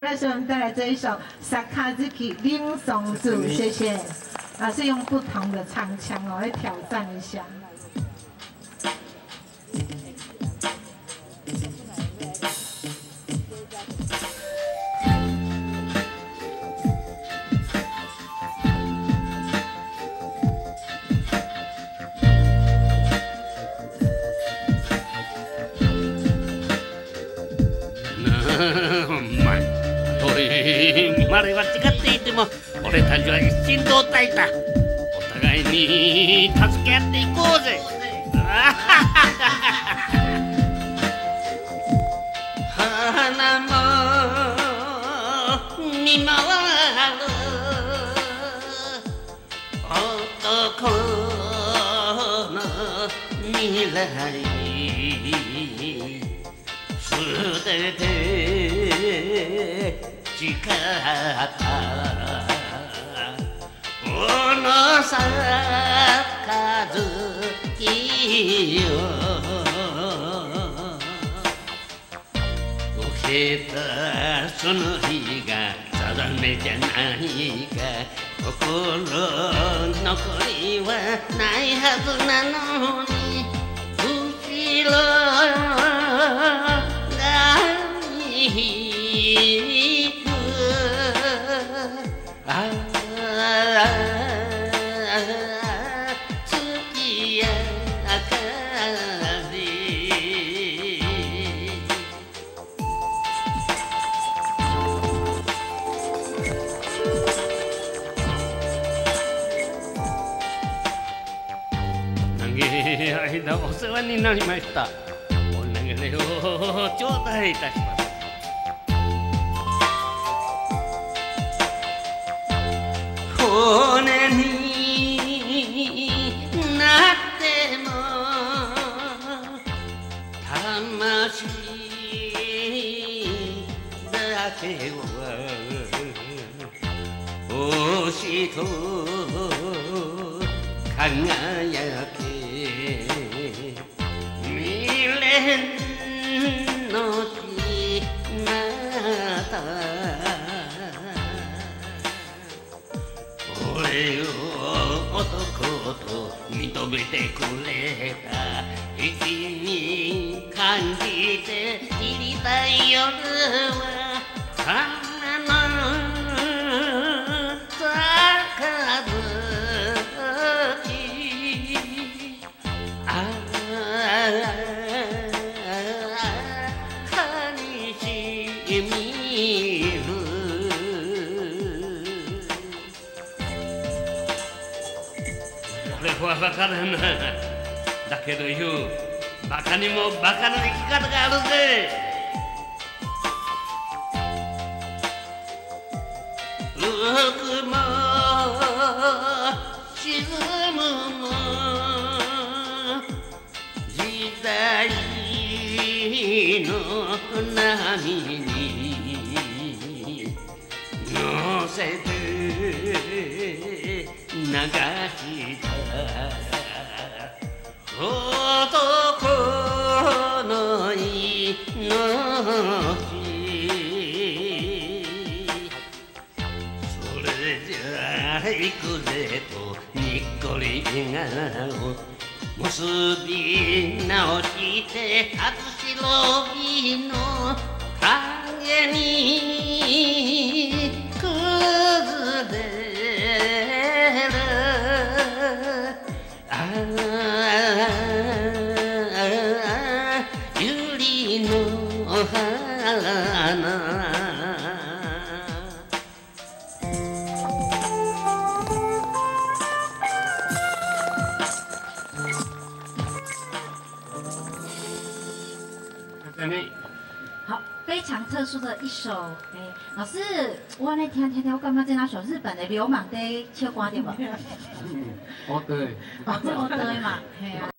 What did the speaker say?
来，是我们带来这一首《萨卡兹基林松子》，谢谢。啊，是用不同的唱腔哦，来挑战一下。まれは違っていても俺たちは一心同体だお互いに助け合っていこうぜ。花も見回る男の未来。すべて誓ったおのさかずきよ。受けたその日が定めじゃないか心残りはないはずなのに後ろ長い間お世話になりましたお投げを頂戴いたします骨になっても魂だけは星と輝け未練のきまた。俺を男と認めてくれた。息に感じて知りたい夜ははバカだなだけどよバカにもバカな生き方があるぜ。浮くも沈むも時代の波に乗せて。流した男の命それじゃあ行くぜとにっこり笑顔結び直して初白いの影に好，非常特殊的一首，哎，老师，我那天听听我感觉这那首日本的流氓的唱歌对吧？哦对，哦，这哦对嘛，嘿啊，